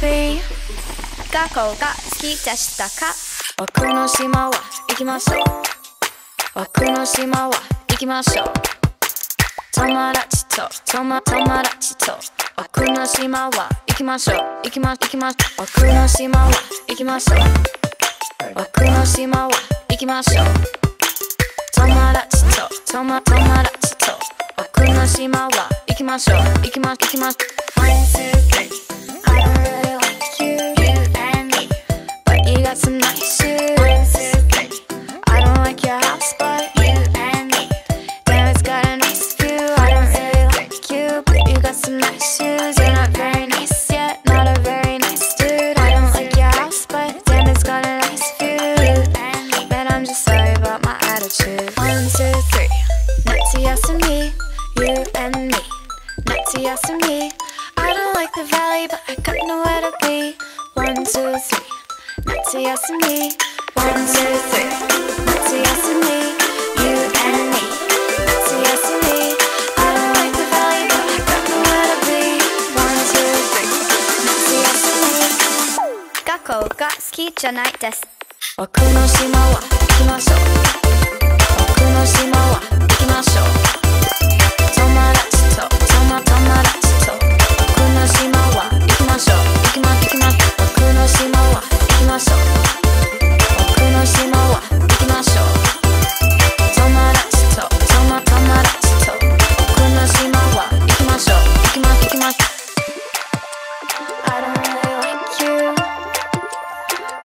過去が好きでしたか。奥の島は行きましょう。奥の島は行きましょう。友達と友友達と。奥の島は行きましょう。行きま行きま奥の島は行きましょう。奥の島は行きましょう。友達と友友達と。奥の島は行きましょう。行きま行きま got some nice shoes. I don't like your house, but you and me. Damn, it's got a nice view. I don't really like you, but you got some nice shoes. You're not very nice yet, not a very nice dude. I don't like your house, but damn, it's got a nice view. Man, I'm just sorry about my attitude. One, two, three. Not Nancy, yes, and me You and me. Not Nancy, yes, and me. I don't like the valley, but I got nowhere to be. One, two, three. 僕の島は行きましょう。僕の島は